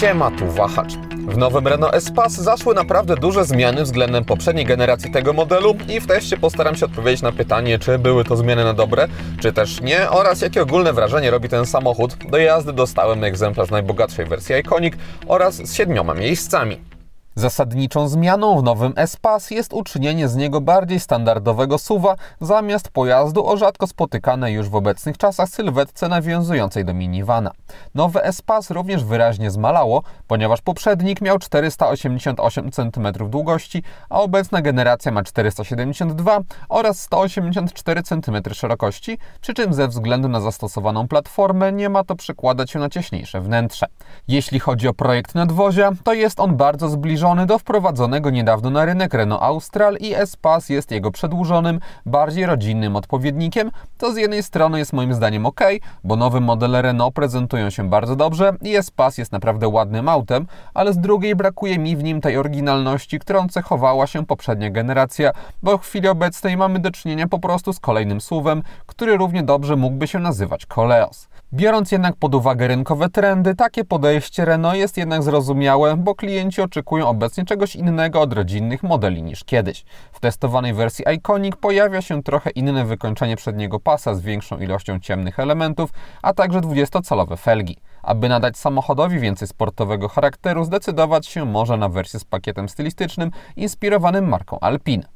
Siema, tu wahacz. W nowym Renault Espace zaszły naprawdę duże zmiany względem poprzedniej generacji tego modelu i w teście postaram się odpowiedzieć na pytanie, czy były to zmiany na dobre, czy też nie oraz jakie ogólne wrażenie robi ten samochód. Do jazdy dostałem egzemplarz najbogatszej wersji Iconic oraz z siedmioma miejscami. Zasadniczą zmianą w nowym Espace jest uczynienie z niego bardziej standardowego suwa zamiast pojazdu o rzadko spotykanej już w obecnych czasach sylwetce nawiązującej do minivana. Nowy Espace również wyraźnie zmalało, ponieważ poprzednik miał 488 cm długości, a obecna generacja ma 472 oraz 184 cm szerokości, przy czym ze względu na zastosowaną platformę nie ma to przekładać się na cieśniejsze wnętrze. Jeśli chodzi o projekt nadwozia, to jest on bardzo zbliżony zbliżony do wprowadzonego niedawno na rynek Renault Austral i Espace jest jego przedłużonym, bardziej rodzinnym odpowiednikiem, to z jednej strony jest moim zdaniem ok, bo nowe modele Renault prezentują się bardzo dobrze i Espace jest naprawdę ładnym autem, ale z drugiej brakuje mi w nim tej oryginalności, którą cechowała się poprzednia generacja, bo w chwili obecnej mamy do czynienia po prostu z kolejnym suwem, który równie dobrze mógłby się nazywać Coleos. Biorąc jednak pod uwagę rynkowe trendy, takie podejście Renault jest jednak zrozumiałe, bo klienci oczekują obecnie czegoś innego od rodzinnych modeli niż kiedyś. W testowanej wersji Iconic pojawia się trochę inne wykończenie przedniego pasa z większą ilością ciemnych elementów, a także 20-calowe felgi. Aby nadać samochodowi więcej sportowego charakteru, zdecydować się może na wersję z pakietem stylistycznym inspirowanym marką Alpine.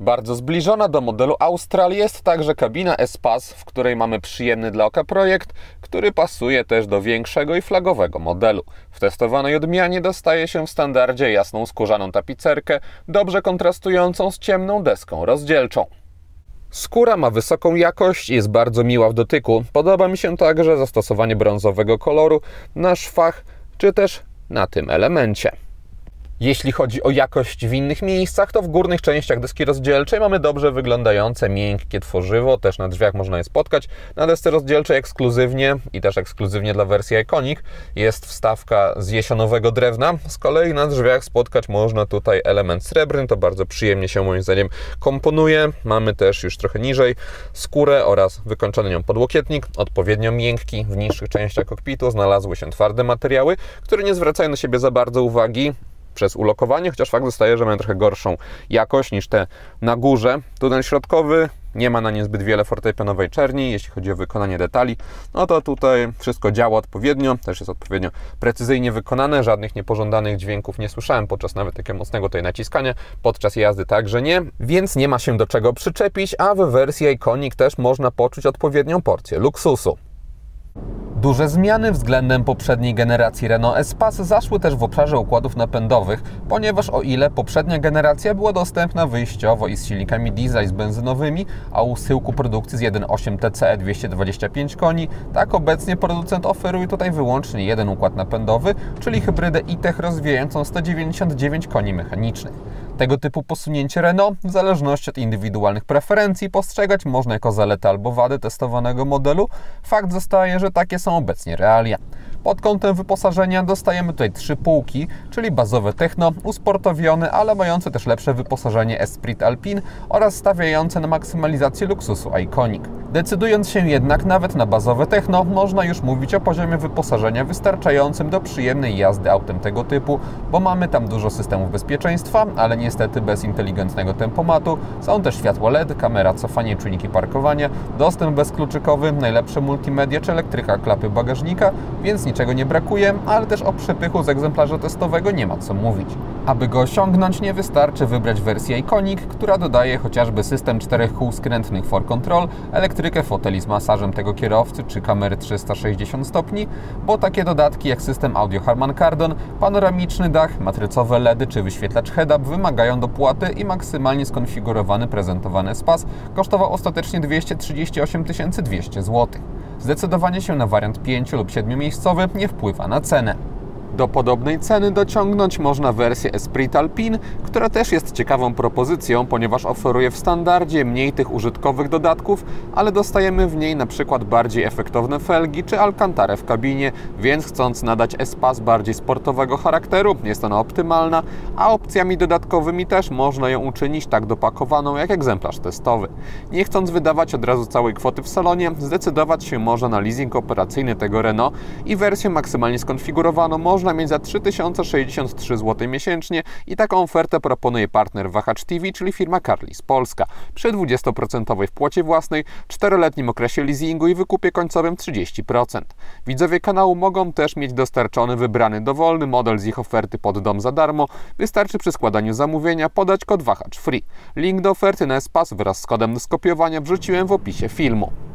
Bardzo zbliżona do modelu Austral jest także kabina Espace, w której mamy przyjemny dla oka projekt, który pasuje też do większego i flagowego modelu. W testowanej odmianie dostaje się w standardzie jasną skórzaną tapicerkę, dobrze kontrastującą z ciemną deską rozdzielczą. Skóra ma wysoką jakość i jest bardzo miła w dotyku. Podoba mi się także zastosowanie brązowego koloru na szwach czy też na tym elemencie. Jeśli chodzi o jakość w innych miejscach, to w górnych częściach deski rozdzielczej mamy dobrze wyglądające, miękkie tworzywo, też na drzwiach można je spotkać. Na desce rozdzielczej ekskluzywnie i też ekskluzywnie dla wersji Iconic jest wstawka z jesionowego drewna. Z kolei na drzwiach spotkać można tutaj element srebrny, to bardzo przyjemnie się moim zdaniem komponuje. Mamy też już trochę niżej skórę oraz wykończony nią podłokietnik, odpowiednio miękki. W niższych częściach kokpitu znalazły się twarde materiały, które nie zwracają na siebie za bardzo uwagi przez ulokowanie, chociaż fakt zostaje, że mają trochę gorszą jakość niż te na górze. Tunel środkowy nie ma na nie zbyt wiele fortepianowej czerni, jeśli chodzi o wykonanie detali, no to tutaj wszystko działa odpowiednio, też jest odpowiednio precyzyjnie wykonane, żadnych niepożądanych dźwięków nie słyszałem podczas nawet takiego mocnego tutaj naciskania, podczas jazdy także nie, więc nie ma się do czego przyczepić, a w wersji Iconic też można poczuć odpowiednią porcję luksusu. Duże zmiany względem poprzedniej generacji Renault Espace zaszły też w obszarze układów napędowych, ponieważ o ile poprzednia generacja była dostępna wyjściowo i z silnikami diesel i z benzynowymi, a u syłku produkcji z 1.8 TCE 225 koni, tak obecnie producent oferuje tutaj wyłącznie jeden układ napędowy, czyli hybrydę e-tech rozwijającą 199 koni mechanicznych. Tego typu posunięcie Renault, w zależności od indywidualnych preferencji, postrzegać można jako zaletę albo wadę testowanego modelu. Fakt zostaje, że takie są obecnie realia. Pod kątem wyposażenia dostajemy tutaj trzy półki, czyli bazowe Techno, usportowione, ale mające też lepsze wyposażenie Esprit Alpine oraz stawiające na maksymalizację luksusu Iconic. Decydując się jednak nawet na bazowe Techno, można już mówić o poziomie wyposażenia wystarczającym do przyjemnej jazdy autem tego typu, bo mamy tam dużo systemów bezpieczeństwa, ale niestety bez inteligentnego tempomatu. Są też światło LED, kamera cofania i czujniki parkowania, dostęp bezkluczykowy, najlepsze multimedia czy elektryka klapy bagażnika, więc niczego nie brakuje, ale też o przepychu z egzemplarza testowego nie ma co mówić. Aby go osiągnąć, nie wystarczy wybrać wersję Iconic, która dodaje chociażby system czterech kół skrętnych for control, elektrykę foteli z masażem tego kierowcy czy kamery 360 stopni, bo takie dodatki jak system audio Harman Kardon, panoramiczny dach, matrycowe LEDy czy wyświetlacz head-up wymagają dopłaty i maksymalnie skonfigurowany prezentowany spas kosztował ostatecznie 238 200 zł. Zdecydowanie się na wariant 5 lub 7 miejscowy nie wpływa na cenę. Do podobnej ceny dociągnąć można wersję Esprit Alpine, która też jest ciekawą propozycją, ponieważ oferuje w standardzie mniej tych użytkowych dodatków, ale dostajemy w niej na przykład bardziej efektowne felgi czy alcantarę w kabinie, więc chcąc nadać Espace bardziej sportowego charakteru, jest ona optymalna, a opcjami dodatkowymi też można ją uczynić tak dopakowaną jak egzemplarz testowy. Nie chcąc wydawać od razu całej kwoty w salonie, zdecydować się może na leasing operacyjny tego Renault i wersję maksymalnie skonfigurowaną można mieć za 3063 zł miesięcznie i taką ofertę proponuje partner Wahacz TV, czyli firma Carlis Polska. Przy 20% wpłacie własnej, 4-letnim okresie leasingu i wykupie końcowym 30%. Widzowie kanału mogą też mieć dostarczony wybrany dowolny model z ich oferty pod dom za darmo. Wystarczy przy składaniu zamówienia podać kod Wahacz Free. Link do oferty na Espas wraz z kodem do skopiowania wrzuciłem w opisie filmu.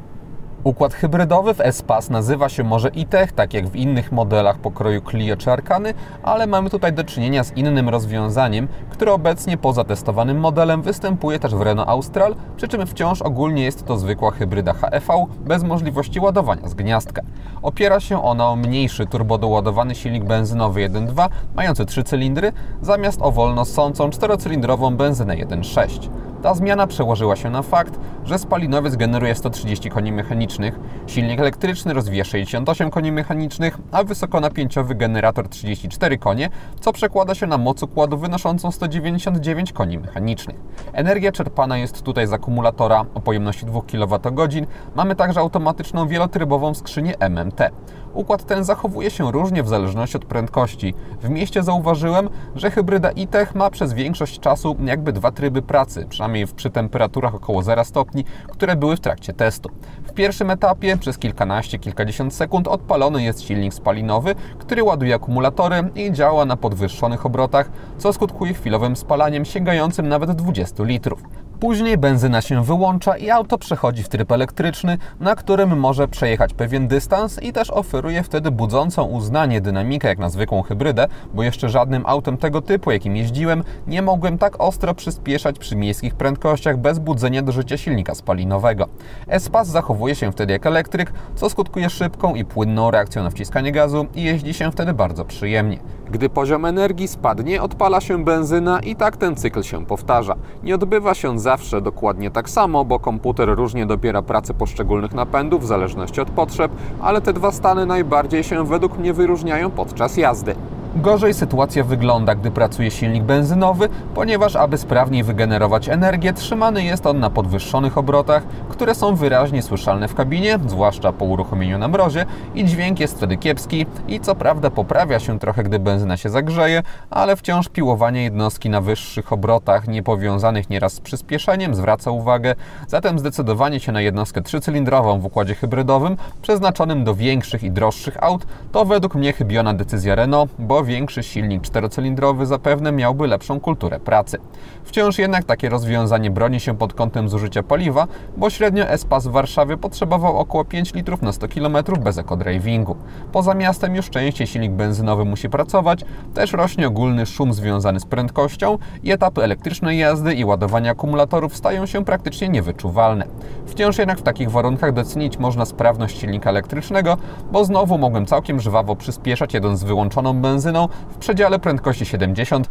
Układ hybrydowy w S-Pass nazywa się może e-Tech, tak jak w innych modelach pokroju Clio czy Arkany, ale mamy tutaj do czynienia z innym rozwiązaniem, które obecnie poza testowanym modelem występuje też w Renault Austral, przy czym wciąż ogólnie jest to zwykła hybryda HEV bez możliwości ładowania z gniazdka. Opiera się ona o mniejszy turbodoładowany silnik benzynowy 1.2 mający 3 cylindry zamiast o wolno sącą 4-cylindrową benzynę 1.6. Ta zmiana przełożyła się na fakt, że spalinowiec generuje 130 koni mechanicznych, silnik elektryczny rozwija 68 koni mechanicznych, a wysokonapięciowy generator 34 konie, co przekłada się na moc układu wynoszącą 199 koni mechanicznych. Energia czerpana jest tutaj z akumulatora o pojemności 2 kWh. Mamy także automatyczną wielotrybową skrzynię MMT. Układ ten zachowuje się różnie w zależności od prędkości. W mieście zauważyłem, że hybryda e-Tech ma przez większość czasu jakby dwa tryby pracy, przynajmniej przy temperaturach około 0 stopni, które były w trakcie testu. W pierwszym etapie przez kilkanaście, kilkadziesiąt sekund odpalony jest silnik spalinowy, który ładuje akumulatory i działa na podwyższonych obrotach, co skutkuje chwilowym spalaniem sięgającym nawet 20 litrów. Później benzyna się wyłącza i auto przechodzi w tryb elektryczny, na którym może przejechać pewien dystans i też oferuje wtedy budzącą uznanie dynamikę jak na zwykłą hybrydę, bo jeszcze żadnym autem tego typu, jakim jeździłem, nie mogłem tak ostro przyspieszać przy miejskich prędkościach bez budzenia do życia silnika spalinowego. Espas zachowuje się wtedy jak elektryk, co skutkuje szybką i płynną reakcją na wciskanie gazu i jeździ się wtedy bardzo przyjemnie. Gdy poziom energii spadnie, odpala się benzyna i tak ten cykl się powtarza. Nie odbywa się zawsze dokładnie tak samo, bo komputer różnie dobiera pracę poszczególnych napędów w zależności od potrzeb, ale te dwa stany najbardziej się według mnie wyróżniają podczas jazdy. Gorzej sytuacja wygląda, gdy pracuje silnik benzynowy, ponieważ aby sprawniej wygenerować energię, trzymany jest on na podwyższonych obrotach, które są wyraźnie słyszalne w kabinie, zwłaszcza po uruchomieniu na mrozie i dźwięk jest wtedy kiepski i co prawda poprawia się trochę, gdy benzyna się zagrzeje, ale wciąż piłowanie jednostki na wyższych obrotach, niepowiązanych nieraz z przyspieszeniem, zwraca uwagę, zatem zdecydowanie się na jednostkę trzycylindrową w układzie hybrydowym, przeznaczonym do większych i droższych aut, to według mnie chybiona decyzja Renault, bo większy silnik czterocylindrowy zapewne miałby lepszą kulturę pracy. Wciąż jednak takie rozwiązanie broni się pod kątem zużycia paliwa, bo średnio Espas w Warszawie potrzebował około 5 litrów na 100 km bez ekodrivingu. Poza miastem już częściej silnik benzynowy musi pracować, też rośnie ogólny szum związany z prędkością i etapy elektrycznej jazdy i ładowania akumulatorów stają się praktycznie niewyczuwalne. Wciąż jednak w takich warunkach docenić można sprawność silnika elektrycznego, bo znowu mogłem całkiem żwawo przyspieszać jedąc z wyłączoną benzyną w przedziale prędkości 70-90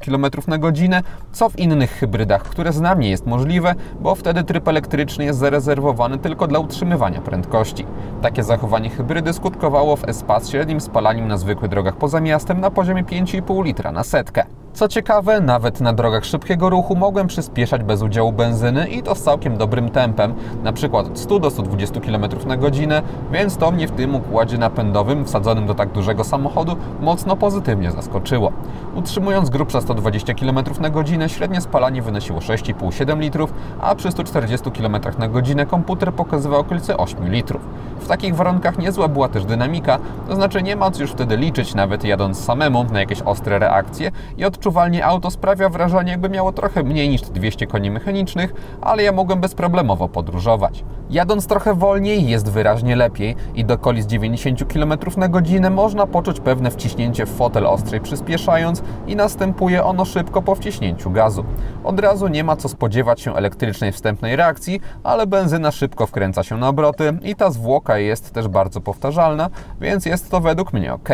km na godzinę, co w innych hybrydach, które znam nie jest możliwe, bo wtedy tryb elektryczny jest zarezerwowany tylko dla utrzymywania prędkości. Takie zachowanie hybrydy skutkowało w Espas średnim spalaniem na zwykłych drogach poza miastem na poziomie 5,5 litra na setkę. Co ciekawe, nawet na drogach szybkiego ruchu mogłem przyspieszać bez udziału benzyny i to z całkiem dobrym tempem, na przykład od 100 do 120 km na godzinę, więc to mnie w tym układzie napędowym wsadzonym do tak dużego samochodu mocno pozytywnie zaskoczyło. Utrzymując grubsza 120 km na godzinę, średnie spalanie wynosiło 6,5-7 litrów, a przy 140 km na godzinę komputer pokazywał okolice 8 litrów. W takich warunkach niezła była też dynamika, to znaczy nie ma co już wtedy liczyć, nawet jadąc samemu, na jakieś ostre reakcje i odczuwalnie auto sprawia wrażenie, jakby miało trochę mniej niż 200 koni mechanicznych, ale ja mogłem bezproblemowo podróżować. Jadąc trochę wolniej jest wyraźnie lepiej i do okolic 90 km na godzinę można poczuć pewne wciśnięcie w fotel ostrej przyspieszając i następuje ono szybko po wciśnięciu gazu. Od razu nie ma co spodziewać się elektrycznej wstępnej reakcji, ale benzyna szybko wkręca się na obroty i ta zwłoka jest też bardzo powtarzalna, więc jest to według mnie ok.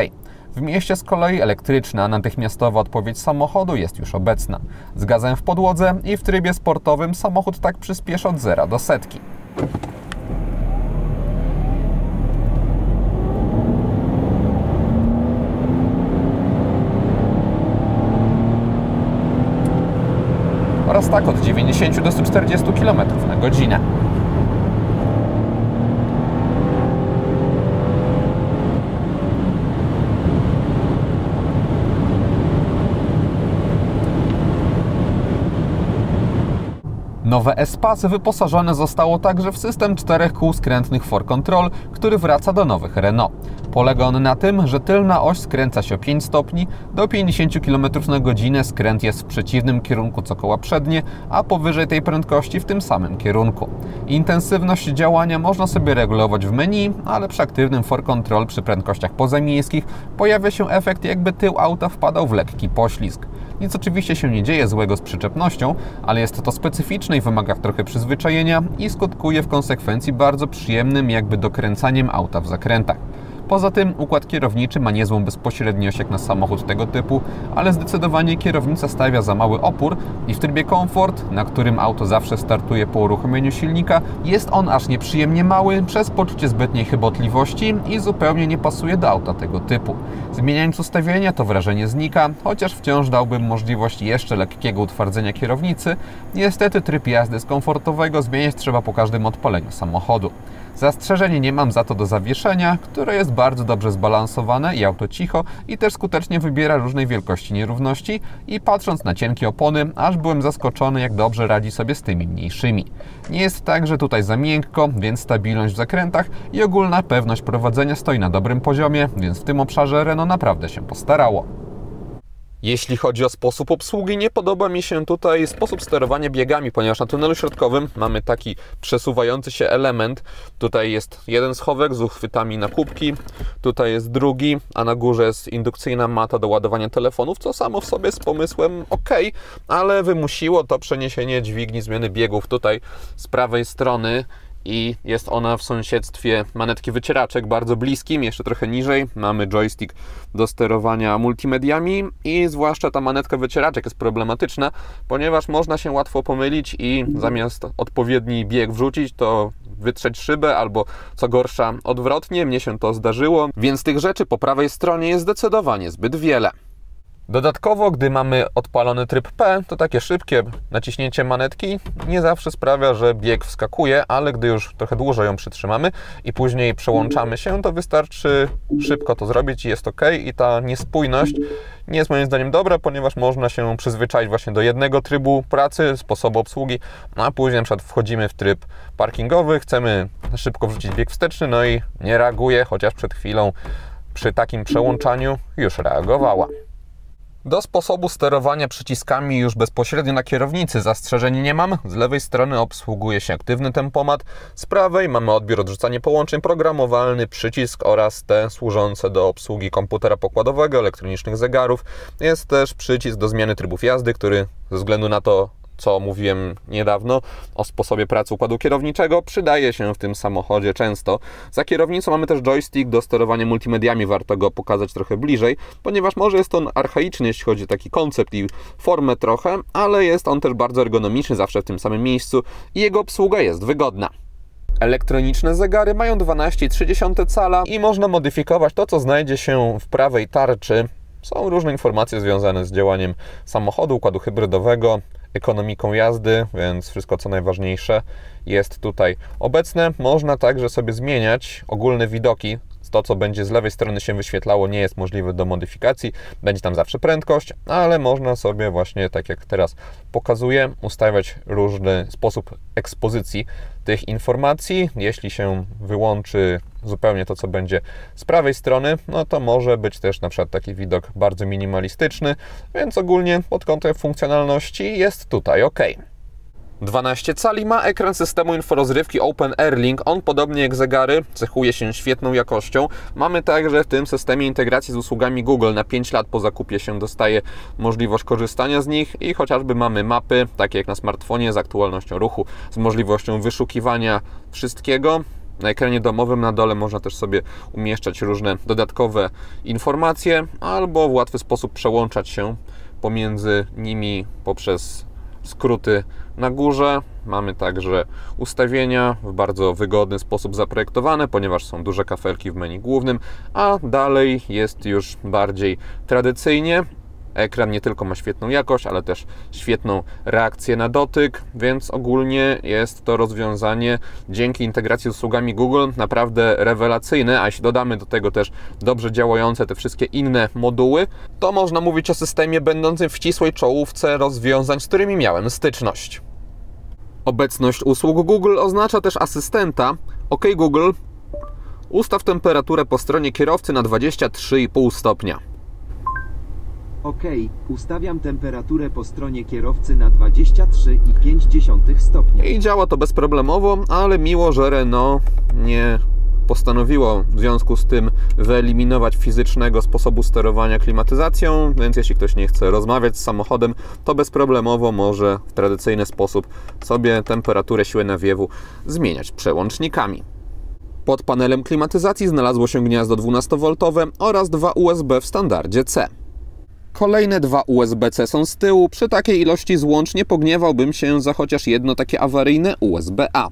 W mieście z kolei elektryczna, natychmiastowa odpowiedź samochodu jest już obecna. Z gazem w podłodze i w trybie sportowym samochód tak przyspiesza od zera do setki. oraz tak od 90 do 140 km na godzinę. Nowe Espace wyposażone zostało także w system czterech kół skrętnych for control, który wraca do nowych Renault. Polega on na tym, że tylna oś skręca się o 5 stopni, do 50 km na godzinę skręt jest w przeciwnym kierunku co koła przednie, a powyżej tej prędkości w tym samym kierunku. Intensywność działania można sobie regulować w menu, ale przy aktywnym for control przy prędkościach pozamiejskich pojawia się efekt jakby tył auta wpadał w lekki poślizg. Nic oczywiście się nie dzieje złego z przyczepnością, ale jest to specyficzne i wymaga trochę przyzwyczajenia i skutkuje w konsekwencji bardzo przyjemnym jakby dokręcaniem auta w zakrętach. Poza tym układ kierowniczy ma niezłą bezpośredniość jak na samochód tego typu, ale zdecydowanie kierownica stawia za mały opór i w trybie komfort, na którym auto zawsze startuje po uruchomieniu silnika, jest on aż nieprzyjemnie mały przez poczucie zbytniej chybotliwości i zupełnie nie pasuje do auta tego typu. Zmieniając ustawienia to wrażenie znika, chociaż wciąż dałbym możliwość jeszcze lekkiego utwardzenia kierownicy. Niestety tryb jazdy z komfortowego zmieniać trzeba po każdym odpaleniu samochodu. Zastrzeżeń nie mam za to do zawieszenia, które jest bardzo dobrze zbalansowane i auto cicho i też skutecznie wybiera różnej wielkości nierówności i patrząc na cienkie opony, aż byłem zaskoczony jak dobrze radzi sobie z tymi mniejszymi. Nie jest tak, że tutaj za miękko, więc stabilność w zakrętach i ogólna pewność prowadzenia stoi na dobrym poziomie, więc w tym obszarze Renault naprawdę się postarało. Jeśli chodzi o sposób obsługi, nie podoba mi się tutaj sposób sterowania biegami, ponieważ na tunelu środkowym mamy taki przesuwający się element. Tutaj jest jeden schowek z uchwytami na kubki, tutaj jest drugi, a na górze jest indukcyjna mata do ładowania telefonów, co samo w sobie z pomysłem ok, ale wymusiło to przeniesienie dźwigni zmiany biegów tutaj z prawej strony i jest ona w sąsiedztwie manetki wycieraczek bardzo bliskim, jeszcze trochę niżej. Mamy joystick do sterowania multimediami i zwłaszcza ta manetka wycieraczek jest problematyczna, ponieważ można się łatwo pomylić i zamiast odpowiedni bieg wrzucić, to wytrzeć szybę albo co gorsza odwrotnie. Mnie się to zdarzyło, więc tych rzeczy po prawej stronie jest zdecydowanie zbyt wiele. Dodatkowo, gdy mamy odpalony tryb P, to takie szybkie naciśnięcie manetki nie zawsze sprawia, że bieg wskakuje, ale gdy już trochę dłużej ją przytrzymamy i później przełączamy się, to wystarczy szybko to zrobić i jest ok. I ta niespójność nie jest moim zdaniem dobra, ponieważ można się przyzwyczaić właśnie do jednego trybu pracy, sposobu obsługi, a później na przykład wchodzimy w tryb parkingowy, chcemy szybko wrzucić bieg wsteczny, no i nie reaguje, chociaż przed chwilą przy takim przełączaniu już reagowała. Do sposobu sterowania przyciskami już bezpośrednio na kierownicy zastrzeżeń nie mam. Z lewej strony obsługuje się aktywny tempomat, z prawej mamy odbiór odrzucanie połączeń, programowalny przycisk oraz te służące do obsługi komputera pokładowego, elektronicznych zegarów. Jest też przycisk do zmiany trybów jazdy, który ze względu na to, co mówiłem niedawno o sposobie pracy układu kierowniczego, przydaje się w tym samochodzie często. Za kierownicą mamy też joystick do sterowania multimediami, warto go pokazać trochę bliżej, ponieważ może jest on archaiczny, jeśli chodzi o taki koncept i formę trochę, ale jest on też bardzo ergonomiczny, zawsze w tym samym miejscu i jego obsługa jest wygodna. Elektroniczne zegary mają 12,3 cala i można modyfikować to, co znajdzie się w prawej tarczy. Są różne informacje związane z działaniem samochodu, układu hybrydowego, ekonomiką jazdy, więc wszystko co najważniejsze jest tutaj obecne. Można także sobie zmieniać ogólne widoki to, co będzie z lewej strony się wyświetlało, nie jest możliwe do modyfikacji. Będzie tam zawsze prędkość, ale można sobie właśnie, tak jak teraz pokazuję, ustawiać różny sposób ekspozycji tych informacji. Jeśli się wyłączy zupełnie to, co będzie z prawej strony, no to może być też na przykład taki widok bardzo minimalistyczny, więc ogólnie pod kątem funkcjonalności jest tutaj ok. 12 cali ma ekran systemu inforozrywki Open Airlink. On podobnie jak zegary cechuje się świetną jakością. Mamy także w tym systemie integracji z usługami Google. Na 5 lat po zakupie się dostaje możliwość korzystania z nich i chociażby mamy mapy, takie jak na smartfonie z aktualnością ruchu, z możliwością wyszukiwania wszystkiego Na ekranie domowym na dole można też sobie umieszczać różne dodatkowe informacje albo w łatwy sposób przełączać się pomiędzy nimi poprzez skróty na górze. Mamy także ustawienia w bardzo wygodny sposób zaprojektowane, ponieważ są duże kafelki w menu głównym, a dalej jest już bardziej tradycyjnie. Ekran nie tylko ma świetną jakość, ale też świetną reakcję na dotyk, więc ogólnie jest to rozwiązanie dzięki integracji z usługami Google naprawdę rewelacyjne, a jeśli dodamy do tego też dobrze działające te wszystkie inne moduły, to można mówić o systemie będącym w ścisłej czołówce rozwiązań, z którymi miałem styczność. Obecność usług Google oznacza też asystenta. OK Google, ustaw temperaturę po stronie kierowcy na 23,5 stopnia. OK, ustawiam temperaturę po stronie kierowcy na 23,5 stopnia. I działa to bezproblemowo, ale miło, że Renault nie postanowiło w związku z tym wyeliminować fizycznego sposobu sterowania klimatyzacją, więc jeśli ktoś nie chce rozmawiać z samochodem, to bezproblemowo może w tradycyjny sposób sobie temperaturę siły nawiewu zmieniać przełącznikami. Pod panelem klimatyzacji znalazło się gniazdo 12V oraz dwa USB w standardzie C. Kolejne dwa USB-C są z tyłu. Przy takiej ilości złącz nie pogniewałbym się za chociaż jedno takie awaryjne USB-A.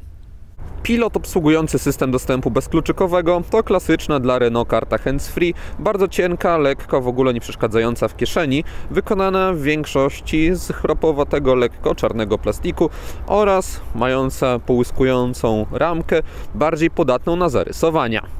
Pilot obsługujący system dostępu bezkluczykowego to klasyczna dla Renault karta hands-free, bardzo cienka, lekko, w ogóle nie przeszkadzająca w kieszeni, wykonana w większości z chropowatego lekko czarnego plastiku oraz mająca połyskującą ramkę, bardziej podatną na zarysowania.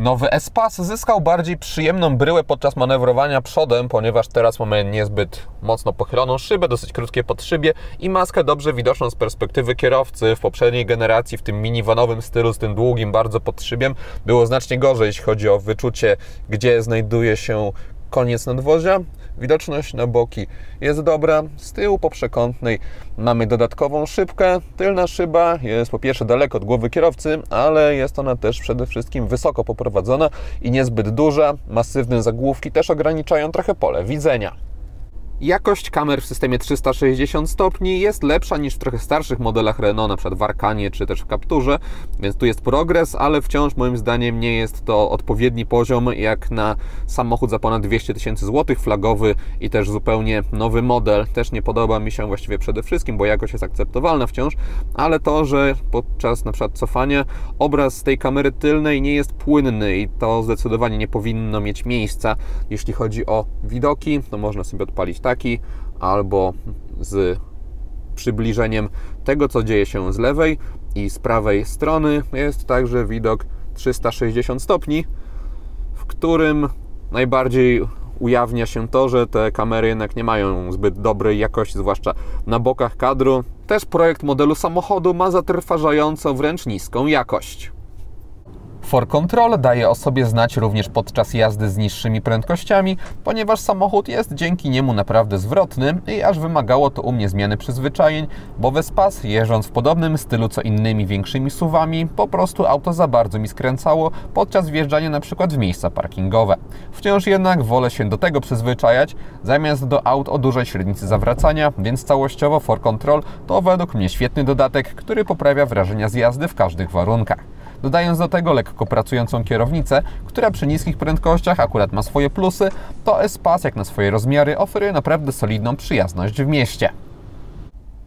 Nowy Espas zyskał bardziej przyjemną bryłę podczas manewrowania przodem, ponieważ teraz mamy niezbyt mocno pochyloną szybę, dosyć krótkie podszybie i maskę dobrze widoczną z perspektywy kierowcy. W poprzedniej generacji, w tym minivanowym stylu, z tym długim bardzo podszybiem, było znacznie gorzej, jeśli chodzi o wyczucie, gdzie znajduje się koniec nadwozia. Widoczność na boki jest dobra. Z tyłu po przekątnej mamy dodatkową szybkę. Tylna szyba jest po pierwsze daleko od głowy kierowcy, ale jest ona też przede wszystkim wysoko poprowadzona i niezbyt duża. Masywne zagłówki też ograniczają trochę pole widzenia. Jakość kamer w systemie 360 stopni jest lepsza niż w trochę starszych modelach Renault, np. w Arkanie czy też w Capturze, więc tu jest progres, ale wciąż moim zdaniem nie jest to odpowiedni poziom jak na samochód za ponad 200 tysięcy złotych, flagowy i też zupełnie nowy model. Też nie podoba mi się właściwie przede wszystkim, bo jakość jest akceptowalna wciąż, ale to, że podczas na przykład cofania obraz z tej kamery tylnej nie jest płynny i to zdecydowanie nie powinno mieć miejsca. Jeśli chodzi o widoki, to można sobie odpalić tak taki, albo z przybliżeniem tego, co dzieje się z lewej i z prawej strony. Jest także widok 360 stopni, w którym najbardziej ujawnia się to, że te kamery jednak nie mają zbyt dobrej jakości, zwłaszcza na bokach kadru. Też projekt modelu samochodu ma zatrważająco wręcz niską jakość. For Control daje o sobie znać również podczas jazdy z niższymi prędkościami, ponieważ samochód jest dzięki niemu naprawdę zwrotny i aż wymagało to u mnie zmiany przyzwyczajeń, bo Vespas jeżdżąc w podobnym stylu co innymi większymi suwami, po prostu auto za bardzo mi skręcało podczas wjeżdżania na przykład w miejsca parkingowe. Wciąż jednak wolę się do tego przyzwyczajać, zamiast do aut o dużej średnicy zawracania, więc całościowo For Control to według mnie świetny dodatek, który poprawia wrażenia z jazdy w każdych warunkach dodając do tego lekko pracującą kierownicę, która przy niskich prędkościach akurat ma swoje plusy, to Espas jak na swoje rozmiary oferuje naprawdę solidną przyjazność w mieście.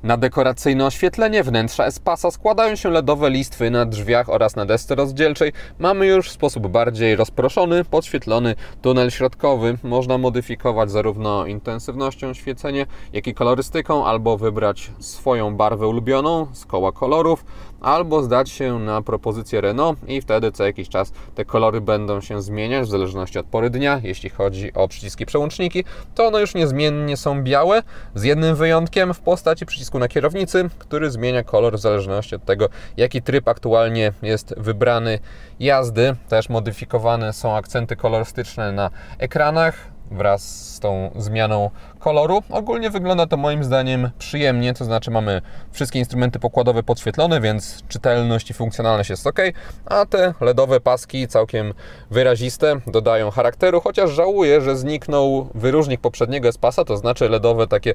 Na dekoracyjne oświetlenie wnętrza Espasa składają się LEDowe listwy na drzwiach oraz na desce rozdzielczej. Mamy już w sposób bardziej rozproszony, podświetlony tunel środkowy. Można modyfikować zarówno intensywnością świecenia, jak i kolorystyką, albo wybrać swoją barwę ulubioną z koła kolorów, albo zdać się na propozycję Renault i wtedy co jakiś czas te kolory będą się zmieniać w zależności od pory dnia. Jeśli chodzi o przyciski przełączniki, to one już niezmiennie są białe, z jednym wyjątkiem w postaci przycisku na kierownicy, który zmienia kolor w zależności od tego, jaki tryb aktualnie jest wybrany jazdy. Też modyfikowane są akcenty kolorystyczne na ekranach wraz z tą zmianą koloru. Ogólnie wygląda to moim zdaniem przyjemnie, to znaczy mamy wszystkie instrumenty pokładowe podświetlone, więc czytelność i funkcjonalność jest ok, a te LEDowe paski całkiem wyraziste dodają charakteru, chociaż żałuję, że zniknął wyróżnik poprzedniego Espasa, to znaczy LEDowe takie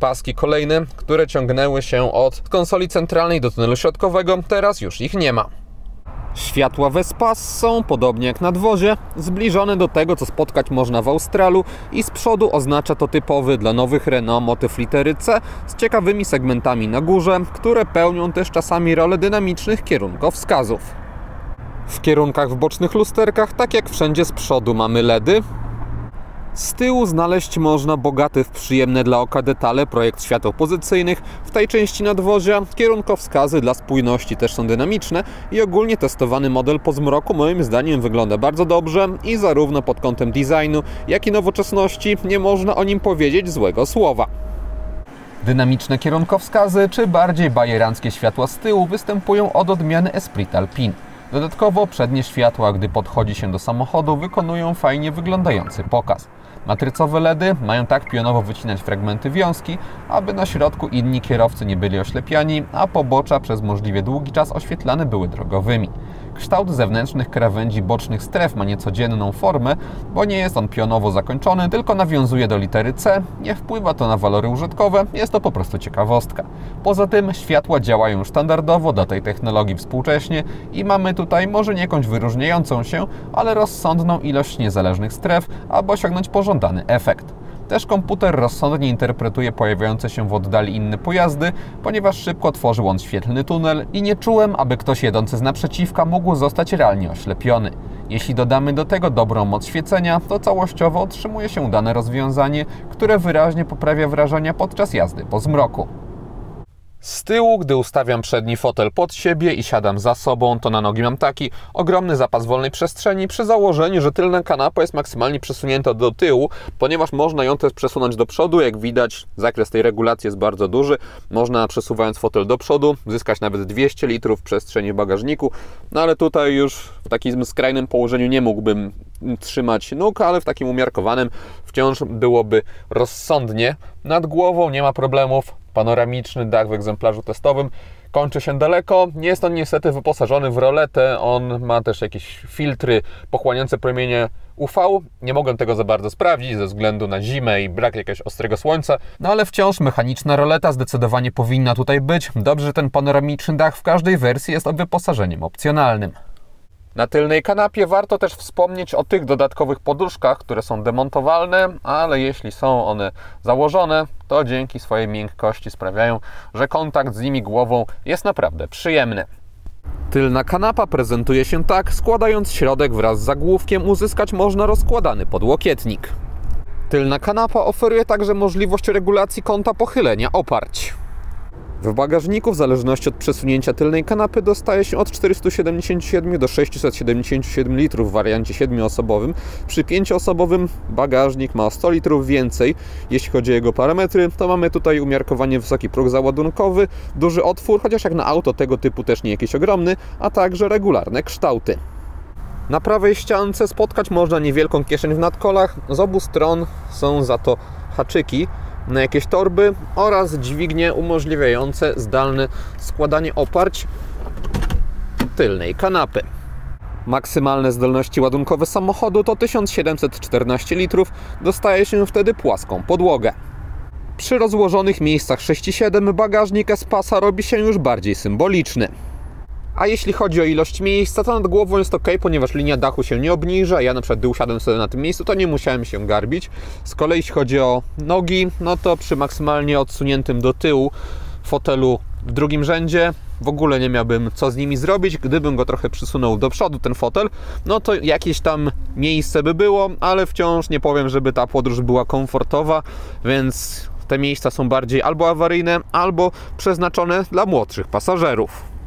paski kolejne, które ciągnęły się od konsoli centralnej do tunelu środkowego, teraz już ich nie ma. Światła Vespas są, podobnie jak nadwozie, zbliżone do tego, co spotkać można w Australu i z przodu oznacza to typowy dla nowych Renault motyw litery C z ciekawymi segmentami na górze, które pełnią też czasami rolę dynamicznych kierunkowskazów. W kierunkach w bocznych lusterkach, tak jak wszędzie z przodu mamy LEDy, z tyłu znaleźć można bogaty w przyjemne dla oka detale projekt świateł pozycyjnych. W tej części nadwozia kierunkowskazy dla spójności też są dynamiczne i ogólnie testowany model po zmroku moim zdaniem wygląda bardzo dobrze i zarówno pod kątem designu, jak i nowoczesności nie można o nim powiedzieć złego słowa. Dynamiczne kierunkowskazy czy bardziej bajeranckie światła z tyłu występują od odmiany Esprit Alpine. Dodatkowo przednie światła, gdy podchodzi się do samochodu, wykonują fajnie wyglądający pokaz. Matrycowe LEDy mają tak pionowo wycinać fragmenty wiązki, aby na środku inni kierowcy nie byli oślepiani, a pobocza przez możliwie długi czas oświetlane były drogowymi. Kształt zewnętrznych krawędzi bocznych stref ma niecodzienną formę, bo nie jest on pionowo zakończony, tylko nawiązuje do litery C, nie wpływa to na walory użytkowe, jest to po prostu ciekawostka. Poza tym światła działają standardowo do tej technologii współcześnie i mamy tutaj może nie jakąś wyróżniającą się, ale rozsądną ilość niezależnych stref, aby osiągnąć pożądany efekt. Też komputer rozsądnie interpretuje pojawiające się w oddali inne pojazdy, ponieważ szybko tworzył on świetlny tunel i nie czułem, aby ktoś jedący z naprzeciwka mógł zostać realnie oślepiony. Jeśli dodamy do tego dobrą moc świecenia, to całościowo otrzymuje się dane rozwiązanie, które wyraźnie poprawia wrażenia podczas jazdy po zmroku. Z tyłu, gdy ustawiam przedni fotel pod siebie i siadam za sobą, to na nogi mam taki ogromny zapas wolnej przestrzeni przy założeniu, że tylna kanapa jest maksymalnie przesunięta do tyłu, ponieważ można ją też przesunąć do przodu. Jak widać, zakres tej regulacji jest bardzo duży. Można przesuwając fotel do przodu zyskać nawet 200 litrów przestrzeni w bagażniku, no ale tutaj już w takim skrajnym położeniu nie mógłbym trzymać nóg, ale w takim umiarkowanym wciąż byłoby rozsądnie. Nad głową nie ma problemów, panoramiczny dach w egzemplarzu testowym kończy się daleko. Nie jest on niestety wyposażony w roletę. On ma też jakieś filtry pochłaniające promienie UV. Nie mogłem tego za bardzo sprawdzić ze względu na zimę i brak jakiegoś ostrego słońca, no ale wciąż mechaniczna roleta zdecydowanie powinna tutaj być. Dobrze, że ten panoramiczny dach w każdej wersji jest wyposażeniem opcjonalnym. Na tylnej kanapie warto też wspomnieć o tych dodatkowych poduszkach, które są demontowalne, ale jeśli są one założone, to dzięki swojej miękkości sprawiają, że kontakt z nimi głową jest naprawdę przyjemny. Tylna kanapa prezentuje się tak, składając środek wraz z zagłówkiem uzyskać można rozkładany podłokietnik. Tylna kanapa oferuje także możliwość regulacji kąta pochylenia oparć. W bagażniku, w zależności od przesunięcia tylnej kanapy, dostaje się od 477 do 677 litrów w wariancie 7-osobowym. Przy 5-osobowym bagażnik ma 100 litrów więcej. Jeśli chodzi o jego parametry, to mamy tutaj umiarkowanie wysoki próg załadunkowy, duży otwór, chociaż jak na auto tego typu też nie jakiś ogromny, a także regularne kształty. Na prawej ściance spotkać można niewielką kieszeń w nadkolach. Z obu stron są za to haczyki na jakieś torby oraz dźwignie umożliwiające zdalne składanie oparć tylnej kanapy. Maksymalne zdolności ładunkowe samochodu to 1714 litrów, dostaje się wtedy płaską podłogę. Przy rozłożonych miejscach 6,7 bagażnik S-Pasa robi się już bardziej symboliczny. A jeśli chodzi o ilość miejsca, to nad głową jest ok, ponieważ linia dachu się nie obniża. Ja na przykład gdy usiadłem sobie na tym miejscu, to nie musiałem się garbić. Z kolei jeśli chodzi o nogi, no to przy maksymalnie odsuniętym do tyłu fotelu w drugim rzędzie w ogóle nie miałbym co z nimi zrobić. Gdybym go trochę przysunął do przodu, ten fotel, no to jakieś tam miejsce by było, ale wciąż nie powiem, żeby ta podróż była komfortowa, więc te miejsca są bardziej albo awaryjne, albo przeznaczone dla młodszych pasażerów.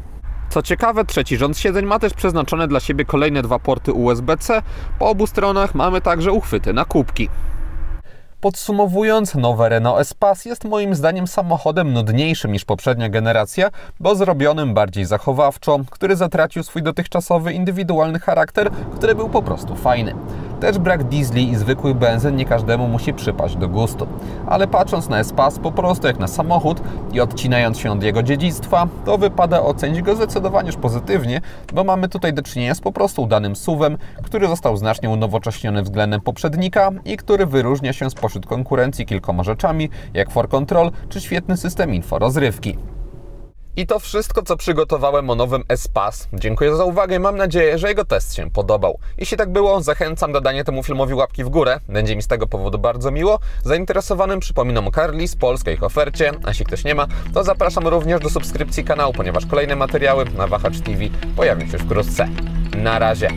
Co ciekawe, trzeci rząd siedzeń ma też przeznaczone dla siebie kolejne dwa porty USB-C. Po obu stronach mamy także uchwyty na kubki. Podsumowując, nowe Renault Espace jest moim zdaniem samochodem nudniejszym niż poprzednia generacja, bo zrobionym bardziej zachowawczo, który zatracił swój dotychczasowy indywidualny charakter, który był po prostu fajny. Też brak diesli i zwykłych benzyn nie każdemu musi przypaść do gustu. Ale patrząc na Espace po prostu jak na samochód i odcinając się od jego dziedzictwa, to wypada ocenić go zdecydowanie już pozytywnie, bo mamy tutaj do czynienia z po prostu udanym SUV-em, który został znacznie unowocześniony względem poprzednika i który wyróżnia się spośród konkurencji kilkoma rzeczami, jak for control czy świetny system info rozrywki. I to wszystko, co przygotowałem o nowym S-Pass. Dziękuję za uwagę i mam nadzieję, że jego test się podobał. Jeśli tak było, zachęcam do dania temu filmowi łapki w górę. Będzie mi z tego powodu bardzo miło. Zainteresowanym przypominam o Carly z polskiej ich ofercie, a jeśli ktoś nie ma, to zapraszam również do subskrypcji kanału, ponieważ kolejne materiały na Wahacz TV pojawią się wkrótce. Na razie.